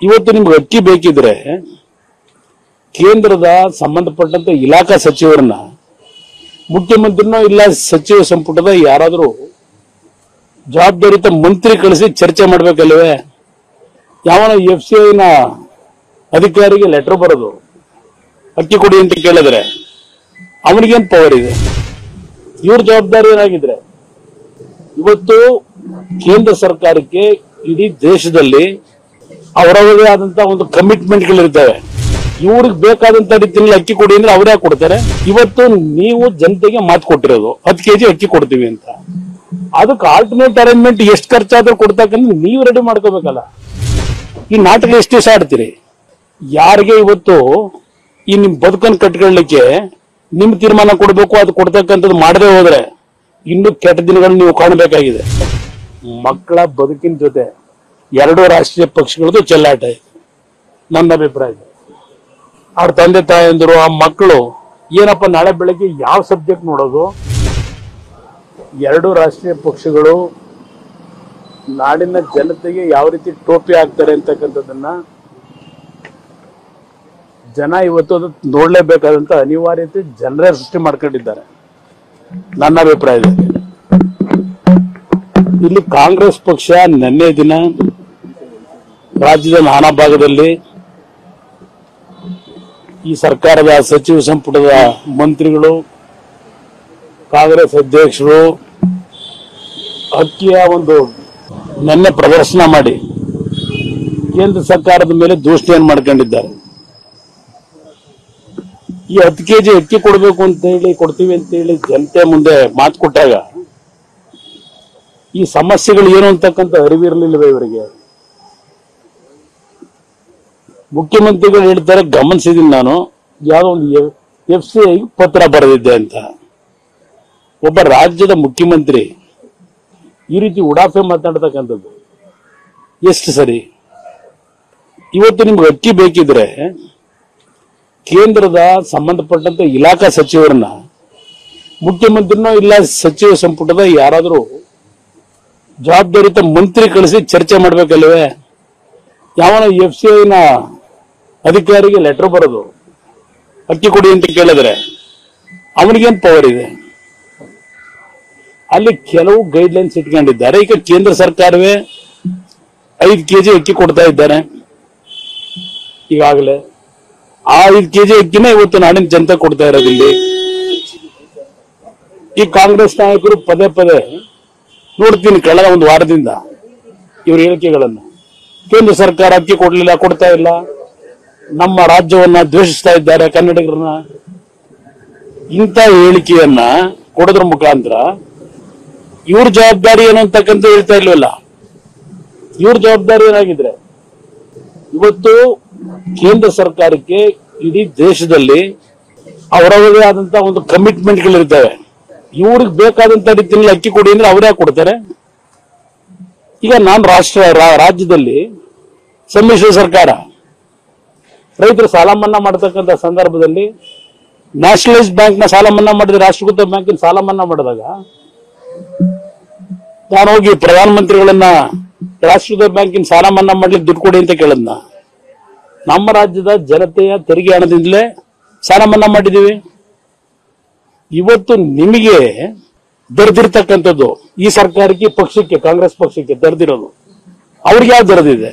ಇವತ್ತು ನಿಮ್ಗೆ ಅಕ್ಕಿ ಬೇಕಿದ್ರೆ ಕೇಂದ್ರದ ಸಂಬಂಧಪಟ್ಟಂತ ಇಲಾಖಾ ಸಚಿವರನ್ನ, ಮುಖ್ಯಮಂತ್ರಿನೋ ಇಲ್ಲ ಸಚಿವ ಸಂಪುಟದ ಯಾರಾದರೂ ಜವಾಬ್ದಾರಿತ ಮಂತ್ರಿ ಕಳಿಸಿ ಚರ್ಚೆ ಮಾಡ್ಬೇಕಲ್ವೇ? ಯಾವನ ಎಫ್ ಸಿ ಐನ ಅಧಿಕಾರಿಗೆ ಲೆಟರ್ ಬರೋದು. ಅಕ್ಕಿ ಕೊಡಿ ಅಂತ ಕೇಳಿದ್ರೆ ಅವನಿಗೇನ್ ಪವರ್ ಇದೆ? ಇವ್ರ ಜವಾಬ್ದಾರಿ ಏನಾಗಿದ್ರೆ, ಇವತ್ತು ಕೇಂದ್ರ ಸರ್ಕಾರಕ್ಕೆ ಇಡೀ ದೇಶದಲ್ಲಿ ಅವರವರದೇ ಆದಂತಹ ಒಂದು ಕಮಿಟ್ಮೆಂಟ್ಗಳಿರ್ತವೆ ಇವ್ರಿಗೆ ಬೇಕಾದಂತ ರೀತಿಯಲ್ಲಿ ಅಕ್ಕಿ ಕೊಡಿ ಅಂದ್ರೆ ಅವರೇ ಕೊಡ್ತಾರೆ? ಇವತ್ತು ನೀವು ಜನತೆಗೆ ಮಾತು ಕೊಟ್ಟಿರೋದು, ಹತ್ತು ಕೆಜಿ ಅಕ್ಕಿ ಕೊಡ್ತೀವಿ ಅಂತ. ಅದಕ್ಕೆ ಆಲ್ಟರ್ನೇಟ್ ಅರೇಂಜ್ಮೆಂಟ್ ಎಷ್ಟು ಖರ್ಚಾದ್ರೂ ಕೊಡ್ತಕ್ಕಂಥ ನೀವು ರೆಡಿ ಮಾಡ್ಕೋಬೇಕಲ್ಲ. ಈ ನಾಟಕ ಎಷ್ಟು ದಿವಸ ಆಡ್ತೀರಿ? ಯಾರಿಗೆ ಇವತ್ತು ಈ ನಿಮ್ ಬದುಕನ್ನು ಕಟ್ಕೊಳ್ಳಿಕ್ಕೆ ನಿಮ್ ತೀರ್ಮಾನ ಕೊಡಬೇಕು, ಅದು ಕೊಡ್ತಕ್ಕಂಥದ್ದು ಮಾಡದೆ ಹೋದ್ರೆ ಇನ್ನು ಕೆಟ್ಟ ದಿನಗಳನ್ನ ನೀವು ಕಾಣಬೇಕಾಗಿದೆ. ಮಕ್ಕಳ ಬದುಕಿನ ಜೊತೆ ಎರಡು ರಾಷ್ಟ್ರೀಯ ಪಕ್ಷಗಳದ್ದು ಚೆಲ್ಲಾಟ ಇದೆ. ನನ್ನ ಅಭಿಪ್ರಾಯ. ಅವ್ರ ತಂದೆ ತಾಯಂದಿರು, ಆ ಮಕ್ಕಳು, ಏನಪ್ಪ ನಾಳೆ ಬೆಳಗ್ಗೆ ಯಾವ ಸಬ್ಜೆಕ್ಟ್ ನೋಡೋದು? ಎರಡು ರಾಷ್ಟ್ರೀಯ ಪಕ್ಷಗಳು ನಾಡಿನ ಜನತೆಗೆ ಯಾವ ರೀತಿ ಟೋಪಿ ಹಾಕ್ತಾರೆ ಅಂತಕ್ಕಂಥದ್ದನ್ನ ಜನ ಇವತ್ತು ಅದು ನೋಡ್ಲೇಬೇಕಾದಂತ ಅನಿವಾರ್ಯತೆ ಜನರೇ ಸೃಷ್ಟಿ ಮಾಡ್ಕೊಂಡಿದ್ದಾರೆ. ನನ್ನ ಅಭಿಪ್ರಾಯ ಇಲ್ಲಿ ಕಾಂಗ್ರೆಸ್ ಪಕ್ಷ ನೆನ್ನೆ ದಿನ ರಾಜ್ಯದ ನಾನಾ ಭಾಗದಲ್ಲಿ ಈ ಸರ್ಕಾರದ ಸಚಿವ ಸಂಪುಟದ ಮಂತ್ರಿಗಳು, ಕಾಂಗ್ರೆಸ್ ಅಧ್ಯಕ್ಷರು ಅಕ್ಕಿಯ ಒಂದು ನಿನ್ನೆ ಪ್ರದರ್ಶನ ಮಾಡಿ ಕೇಂದ್ರ ಸರ್ಕಾರದ ಮೇಲೆ ದೂಷಣೆಯನ್ನು ಮಾಡ್ಕೊಂಡಿದ್ದಾರೆ. ಈ ಹತ್ತು ಕೆಜಿ ಅಕ್ಕಿ ಕೊಡಬೇಕು ಅಂತ ಹೇಳಿ ಕೊಡ್ತೀವಿ ಅಂತ ಹೇಳಿ ಜನತೆ ಮುಂದೆ ಮಾತು ಕೊಟ್ಟಾಗ ಈ ಸಮಸ್ಯೆಗಳು ಏನು ಅಂತಕ್ಕಂಥ ಅರಿವಿರಲಿಲ್ಲವೇ ಇವರಿಗೆ? ಮುಖ್ಯಮಂತ್ರಿಗಳು ಹೇಳ್ತಾರೆ ಗಮನಿಸಿದ್ದೀನಿ ನಾನು, ಯಾವುದೋ ಒಂದು ಎಫ್ ಸಿ ಐ ಪತ್ರ ಬರೆದಿದ್ದೆ ಅಂತ. ಒಬ್ಬ ರಾಜ್ಯದ ಮುಖ್ಯಮಂತ್ರಿ ಈ ರೀತಿ ಉಡಾಫೆ ಮಾತಾಡ್ತಕ್ಕಂಥದ್ದು, ಎಷ್ಟು ಸರಿ? ಇವತ್ತು ನಿಮ್ಗೆ ಅಕ್ಕಿ ಬೇಕಿದ್ರೆ ಕೇಂದ್ರದ ಸಂಬಂಧಪಟ್ಟಂತ ಇಲಾಖಾ ಸಚಿವರನ್ನ, ಮುಖ್ಯಮಂತ್ರಿನೋ ಇಲ್ಲ ಸಚಿವ ಸಂಪುಟದ ಯಾರಾದರೂ ಜವಾಬ್ದಾರಿತ ಮಂತ್ರಿ ಕಳಿಸಿ ಚರ್ಚೆ ಮಾಡ್ಬೇಕಲ್ವೇ? ಯಾವನ ಎಫ್ ಸಿ ಐನ ಅಧಿಕಾರಿಗೆ ಲೆಟರ್ ಬರೋದು. ಅಕ್ಕಿ ಕೊಡಿ ಅಂತ ಕೇಳಿದ್ರೆ ಅವನಿಗೇನ್ ಪವರ್ ಇದೆ? ಅಲ್ಲಿ ಕೆಲವು ಗೈಡ್ ಲೈನ್ಸ್ ಇಟ್ಕೊಂಡಿದ್ದಾರೆ. ಈಗ ಕೇಂದ್ರ ಸರ್ಕಾರವೇ ಐದು ಕೆಜಿ ಅಕ್ಕಿ ಕೊಡ್ತಾ ಇದ್ದಾರೆ. ಈಗಾಗಲೇ ಆ ಐದು ಕೆಜಿ ಅಕ್ಕಿನ ಇವತ್ತು ನಾಡಿನ ಜನತೆ ಕೊಡ್ತಾ ಇರೋದು ಇಲ್ಲಿ. ಈ ಕಾಂಗ್ರೆಸ್ ನಾಯಕರು ಪದೇ ಪದೇ ನೋಡ್ತೀನಿ ಕಳೆದ ಒಂದು ವಾರದಿಂದ ಇವ್ರ ಹೇಳಿಕೆಗಳನ್ನು. ಕೇಂದ್ರ ಸರ್ಕಾರ ಅಕ್ಕಿ ಕೊಡ್ಲಿಲ್ಲ, ಕೊಡ್ತಾ ಇಲ್ಲ. ನಮ್ಮ ರಾಜ್ಯವನ್ನ ದ್ವೇಷಿಸ್ತಾ ಇದ್ದಾರೆ ಕನ್ನಡಿಗರನ್ನ. ಇಂಥ ಹೇಳಿಕೆಯನ್ನ ಕೊಡೋದ್ರ ಮುಖಾಂತರ ಇವ್ರ ಜವಾಬ್ದಾರಿ ಏನು ಅಂತಕ್ಕಂಥ ಹೇಳ್ತಾ ಇಲ್ವಲ್ಲ ಇವ್ರ ಜವಾಬ್ದಾರಿ ಏನಾಗಿದ್ರೆ, ಇವತ್ತು ಕೇಂದ್ರ ಸರ್ಕಾರಕ್ಕೆ ಇಡೀ ದೇಶದಲ್ಲಿ ಅವರವರೇ ಆದಂತಹ ಒಂದು ಕಮಿಟ್ಮೆಂಟ್ಗಳಿರ್ತವೆ ಇವ್ರಿಗೆ ಬೇಕಾದಂತ ರೀತಿಯಲ್ಲಿ ಅಕ್ಕಿ ಕೊಡಿ ಅಂದ್ರೆ ಅವರೇ ಕೊಡ್ತಾರೆ? ಈಗ ನಾನು ರಾಷ್ಟ್ರ ರಾಜ್ಯದಲ್ಲಿ ಸಮ್ಮಿಶ್ರ ಸರ್ಕಾರ ರೈತರು ಸಾಲ ಮನ್ನಾ ಮಾಡತಕ್ಕಂತ ಸಂದರ್ಭದಲ್ಲಿ ನ್ಯಾಷನಲೈಸ್ ಬ್ಯಾಂಕ್ನ ಸಾಲ ಮನ್ನಾ ಮಾಡಿದ್ರೆ ರಾಷ್ಟ್ರೀಕೃತ ಬ್ಯಾಂಕಿನ ಸಾಲ ಮನ್ನಾ ಮಾಡಿದಾಗ ನಾನು ಹೋಗಿ ಪ್ರಧಾನ ಮಂತ್ರಿಗಳನ್ನ ರಾಷ್ಟ್ರೀಕೃತ ಬ್ಯಾಂಕಿನ ಸಾಲ ಮನ್ನಾ ಮಾಡ್ಲಿಕ್ಕೆ ದುಡ್ಡು ಕೊಡಿ ಅಂತ ಕೇಳದ್ನ. ನಮ್ಮ ರಾಜ್ಯದ ಜನತೆಯ ತೆರಿಗೆ ಹಣದಿಂದಲೇ ಸಾಲ ಮನ್ನಾ ಮಾಡಿದೀವಿ ಇವತ್ತು ನಿಮಗೆ ದರ್ದಿರ್ತಕ್ಕಂಥದ್ದು ಈ ಸರ್ಕಾರಕ್ಕೆ ಪಕ್ಷಕ್ಕೆ, ಕಾಂಗ್ರೆಸ್ ಪಕ್ಷಕ್ಕೆ ದರ್ದಿರೋದು ಅವ್ರಿಗೆ ಯಾವ ದರದಿದೆ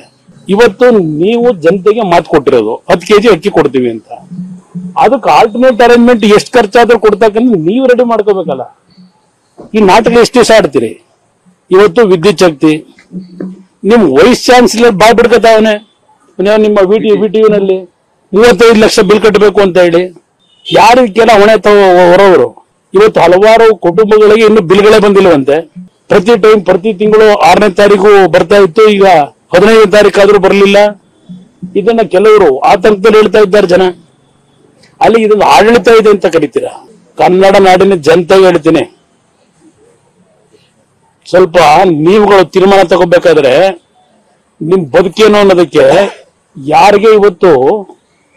ಇವತ್ತು ನೀವು ಜನತೆಗೆ ಮಾತು ಕೊಟ್ಟಿರೋದು, ಹತ್ತು ಕೆಜಿ ಅಕ್ಕಿ ಕೊಡ್ತೀವಿ ಅಂತ. ಅದಕ್ಕೆ ಆಲ್ಟರ್ನೇಟ್ ಅರೇಂಜ್ಮೆಂಟ್ ಎಷ್ಟು ಖರ್ಚಾದ್ರೂ ಕೊಡ್ತಕ್ಕಂಥ ನೀವು ರೆಡಿ ಮಾಡ್ಕೋಬೇಕಲ್ಲ. ಈ ನಾಟಕ ಎಷ್ಟು ದಿವಸ ಆಡ್ತೀರಿ? ಇವತ್ತು ವಿದ್ಯುತ್ ಶಕ್ತಿ, ನಿಮ್ ವೈಸ್ ಚಾನ್ಸಲರ್ ಬಾಯ್ ಬಿಡ್ಕತಾವನೆ ನಿಮ್ಮ ವಿ ಟಿ ವಿ ನಲ್ಲಿ ಮೂವತ್ತೈದು ಲಕ್ಷ ಬಿಲ್ ಕಟ್ಟಬೇಕು ಅಂತ ಹೇಳಿ. ಯಾರಿಗೆಲ್ಲ ಹೊಣೆ ಹೊರವರು? ಇವತ್ತು ಹಲವಾರು ಕುಟುಂಬಗಳಿಗೆ ಇನ್ನು ಬಿಲ್ಗಳೇ ಬಂದಿಲ್ಲವಂತೆ. ಪ್ರತಿ ಟೈಮ್ ಪ್ರತಿ ತಿಂಗಳು ಆರನೇ ತಾರೀಕು ಬರ್ತಾ ಇತ್ತು, ಈಗ ಹದಿನೈದನೇ ತಾರೀಕಾದ್ರೂ ಬರಲಿಲ್ಲ. ಇದನ್ನ ಕೆಲವರು ಆತಂಕದಲ್ಲಿ ಹೇಳ್ತಾ ಇದ್ದಾರೆ ಜನ. ಅಲ್ಲಿ ಇದೊಂದು ಆಡಳಿತ ಇದೆ ಅಂತ ಕರಿತೀರಾ? ಕನ್ನಡ ನಾಡಿನ ಜನತೆ ಹೇಳ್ತೀನಿ. ಸ್ವಲ್ಪ ನೀವುಗಳು ತೀರ್ಮಾನ ತಗೋಬೇಕಾದ್ರೆ ನಿಮ್ ಬದುಕೇನು ಅನ್ನೋದಕ್ಕೆ ಯಾರಿಗೆ ಇವತ್ತು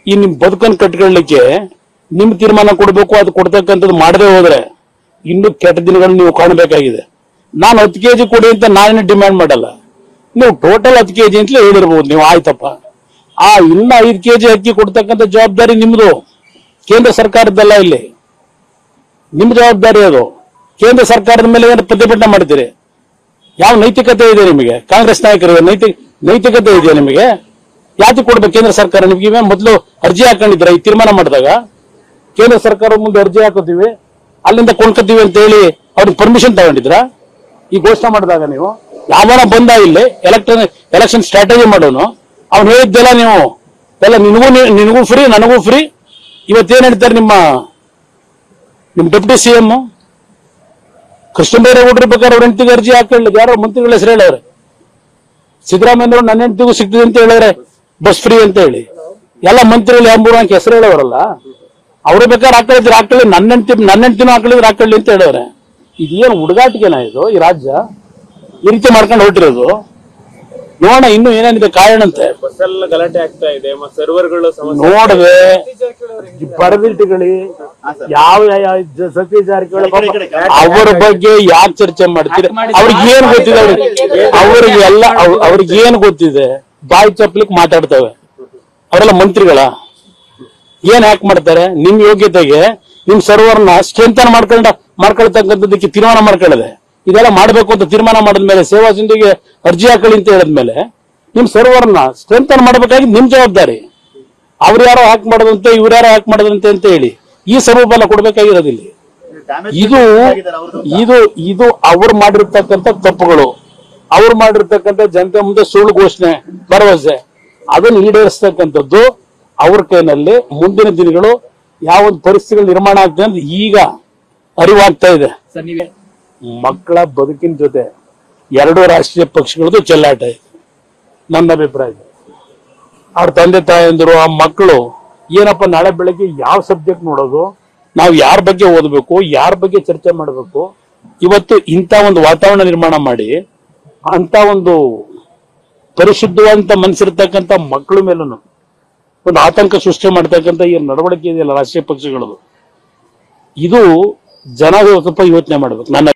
ಈ ನಿಮ್ ಬದುಕನ್ನು ಕಟ್ಕೊಳ್ಳಿಕ್ಕೆ ನಿಮ್ ತೀರ್ಮಾನ ಕೊಡಬೇಕು, ಅದು ಕೊಡ್ತಕ್ಕಂಥದ್ದು ಮಾಡದೆ ಹೋದ್ರೆ ಇನ್ನು ಕೆಟ್ಟ ದಿನಗಳನ್ನ ನೀವು ಕಾಣಬೇಕಾಗಿದೆ. ನಾನು ಹತ್ತು ಕೆಜಿ ಕೊಡಿ ಅಂತ ನಾನೇನು ಡಿಮ್ಯಾಂಡ್ ಮಾಡಲ್ಲ. ನೀವು ಟೋಟಲ್ ಹತ್ತು ಕೆಜಿ ಅಂತಲೇ ಹೇಳಿರ್ಬೋದು ನೀವು, ಆಯ್ತಪ್ಪ. ಆ ಇನ್ನ ಐದು ಕೆಜಿ ಅಕ್ಕಿ ಕೊಡ್ತಕ್ಕಂಥ ಜವಾಬ್ದಾರಿ ನಿಮ್ದು. ಕೇಂದ್ರ ಸರ್ಕಾರದ್ದಲ್ಲ ಇಲ್ಲಿ. ನಿಮ್ ಜವಾಬ್ದಾರಿ ಅದು. ಕೇಂದ್ರ ಸರ್ಕಾರದ ಮೇಲೆ ಏನು ಪ್ರತಿಭಟನೆ ಮಾಡ್ತೀರಿ? ಯಾವ ನೈತಿಕತೆ ಇದೆ ನಿಮಗೆ? ಕಾಂಗ್ರೆಸ್ ನಾಯಕರಿಗೆ ನೈತಿಕ ನೈತಿಕತೆ ಇದೆಯಾ ನಿಮಗೆ? ಯಾತಿ ಕೊಡ್ಬೇಕು ಕೇಂದ್ರ ಸರ್ಕಾರ ನಿಮಗೆ? ಮೊದಲು ಅರ್ಜಿ ಹಾಕೊಂಡಿದ್ರ, ಈ ತೀರ್ಮಾನ ಮಾಡಿದಾಗ? ಕೇಂದ್ರ ಸರ್ಕಾರ ಮುಂದೆ ಅರ್ಜಿ ಹಾಕೋತೀವಿ ಅಲ್ಲಿಂದ ಕೊಂಡ್ಕೊತೀವಿ ಅಂತ ಹೇಳಿ ಅವ್ರಿಗೆ ಪರ್ಮಿಷನ್ ತಗೊಂಡಿದ್ರ? ಈ ಘೋಷಣೆ ಮಾಡಿದಾಗ ನೀವು? ಯಾವನ ಬಂದ ಇಲ್ಲಿ ಎಲೆಕ್ಷನ್ ಎಲೆಕ್ಷನ್ ಸ್ಟ್ರಾಟಜಿ ಮಾಡೋನು. ಅವ್ನು ಹೇಳಿದ್ದೆಲ್ಲ ನೀವು, ಎಲ್ಲ ನಿನಗೂ ನಿನಗೂ ಫ್ರೀ ನನಗೂ ಫ್ರೀ ಇವತ್ತೇನ್ ಹೇಳ್ತಾರೆ ನಿಮ್ಮ ನಿಮ್ಮ ಡೆಪ್ಯೂಟಿ ಸಿ ಎಂ ಕೃಷ್ಣ ಬೈರೇಗೌಡರ ಬೇಕಾದ್ರೆ ಅವ್ರ ಹೆಂಡತಿಗೆ ಅರ್ಜಿ ಹಾಕೊಳ್ಳಿ ಯಾರೋ ಮಂತ್ರಿಗಳ ಹೆಸರು ಹೇಳವ್ರೆ ಸಿದ್ದರಾಮಯ್ಯ ನನ್ನ ಹೆಂಡತಿಗೂ ಸಿಗ್ತದೆ ಅಂತ ಹೇಳಿದ್ರೆ ಬಸ್ ಫ್ರೀ ಅಂತ ಹೇಳಿ. ಎಲ್ಲ ಮಂತ್ರಿಗಳು ಮೂರು ಅಂಕ ಹೆಸರು ಹೇಳೋರಲ್ಲ. ಅವ್ರು ಬೇಕಾದ್ರೆ ಹಾಕೊಳ್ಳಿದ್ರೆ ಹಾಕೊಳ್ಳಿ, ನನ್ನ ಹೆಂಡತಿ, ನನ್ನ ಹೆಂಡತಿನೂ ಹಾಕೊಳ್ಳಿದ್ರೆ ಹಾಕೊಳ್ಳಿ ಅಂತ ಹೇಳವ್ರೆ ಇದೇನು ಹುಡುಗಾಟಿಕೆನ ಇದು ಈ ರಾಜ್ಯ? ಈ ರೀತಿ ಮಾಡ್ಕೊಂಡು ಹೊರಟಿರೋದು. ನೋಡೋಣ ಇನ್ನು ಏನೇನಿದೆ ಕಾರಣ ಅಂತೆ ಎಲ್ಲ ಗಲಾಟೆ ಆಗ್ತಾ ಇದೆ ಮತ್ತೆ ಸರ್ವರ್ಗಳು ಸಮಸ್ಯೆ ನೋಡದೆ ಬರದಿಟ್ಟುಗಳಿ ಯಾವ ಯಾವ ಸತೀಶ್ ಜಾರಕಿಹೊಳಿ ಪಾಪ ಅವರ ಬಗ್ಗೆ ಯಾಕೆ ಚರ್ಚೆ ಮಾಡ್ತೀರಿ? ಅವ್ರಿಗೆ ಏನ್ ಗೊತ್ತಿದೆ ಅವ್ರಿಗೆ? ಅವ್ರಿಗೆ ಎಲ್ಲ ಅವ್- ಅವ್ರಿಗೆ ಏನ್ ಗೊತ್ತಿದೆ? ಬಾಯಿ ಚಪ್ಲಿಕ್ ಮಾತಾಡ್ತವೆ. ಅವರೆಲ್ಲ ಮಂತ್ರಿಗಳ. ಏನ್ ಹ್ಯಾಕ್ ಮಾಡ್ತಾರೆ? ನಿಮ್ ಯೋಗ್ಯತೆಗೆ ನಿಮ್ ಸರ್ವರ್ನ ಸ್ಟ್ರೆಂಥನ್ ಮಾಡ್ಕೊಂಡ ಮಾಡ್ಕೊಳ್ತಕ್ಕಂಥದ್ದಕ್ಕೆ ತೀರ್ಮಾನ ಮಾಡ್ಕೊಳ್ಳದೆ. ಇದೆಲ್ಲ ಮಾಡಬೇಕು ಅಂತ ತೀರ್ಮಾನ ಮಾಡಿದ್ಮೇಲೆ ಸೇವಾ ಸಿಂಧುಗೆ ಅರ್ಜಿ ಹಾಕಳಿ ಅಂತ ಹೇಳಿದ್ಮೇಲೆ ನಿಮ್ ಸರ್ವರ್ನ ಸ್ಟ್ರೆಂಥನ್ ಮಾಡಬೇಕಾಗಿ ನಿಮ್ ಜವಾಬ್ದಾರಿ. ಅವ್ರು ಯಾರೋ ಹ್ಯಾಕ್ ಮಾಡದಂತೆ ಇವ್ರ ಯಾರೋ ಹ್ಯಾಕ್ ಮಾಡದಂತೆ ಅಂತ ಹೇಳಿ ಈ ಸ್ವರೂಪ ಕೊಡ್ಬೇಕಾಗಿರೋದಿಲ್ಲ ಇದು ಇದು ಇದು ಅವ್ರು ಮಾಡಿರ್ತಕ್ಕಂಥ ತಪ್ಪುಗಳು. ಅವ್ರು ಮಾಡಿರ್ತಕ್ಕಂಥ ಜನತೆ ಮುಂದೆ ಸುಳ್ಳು ಘೋಷಣೆ ಭರವಸೆ. ಅದನ್ನು ಈಡೇರಿಸ್ತಕ್ಕಂಥದ್ದು ಅವ್ರ ಕೈನಲ್ಲಿ ಮುಂದಿನ ದಿನಗಳು ಯಾವ ಒಂದು ಪರಿಸ್ಥಿತಿಗಳು ನಿರ್ಮಾಣ ಆಗ್ತದೆ ಅಂತ ಈಗ ಅರಿವಾಗ್ತಾ ಇದೆ. ಮಕ್ಕಳ ಬದುಕಿನ ಜೊತೆ ಎರಡು ರಾಷ್ಟ್ರೀಯ ಪಕ್ಷಗಳದ್ದು ಚೆಲ್ಲಾಟ ಇದೆ. ನನ್ನ ಅಭಿಪ್ರಾಯ ಅವ್ರ ತಂದೆ ತಾಯಂದಿರು, ಆ ಮಕ್ಕಳು ಏನಪ್ಪ ನಾಳೆ ಬೆಳಗ್ಗೆ ಯಾವ ಸಬ್ಜೆಕ್ಟ್ ನೋಡೋದು, ನಾವು ಯಾರ ಬಗ್ಗೆ ಓದಬೇಕು, ಯಾರ ಬಗ್ಗೆ ಚರ್ಚೆ ಮಾಡಬೇಕು, ಇವತ್ತು ಇಂಥ ಒಂದು ವಾತಾವರಣ ನಿರ್ಮಾಣ ಮಾಡಿ ಅಂತ ಒಂದು ಪರಿಶುದ್ಧವಾದಂತ ಮನಸ್ಸಿರ್ತಕ್ಕಂಥ ಮಕ್ಕಳ ಮೇಲೂ ಒಂದು ಆತಂಕ ಸೃಷ್ಟಿ ಮಾಡ್ತಕ್ಕಂಥ ಈ ನಡವಳಿಕೆ ಇದೆಯಲ್ಲ ರಾಷ್ಟ್ರೀಯ ಪಕ್ಷಗಳದು ಇದು ಜನ ಸ್ವಲ್ಪ ಯೋಚನೆ ಮಾಡ್ಬೇಕು. ನನ್ನ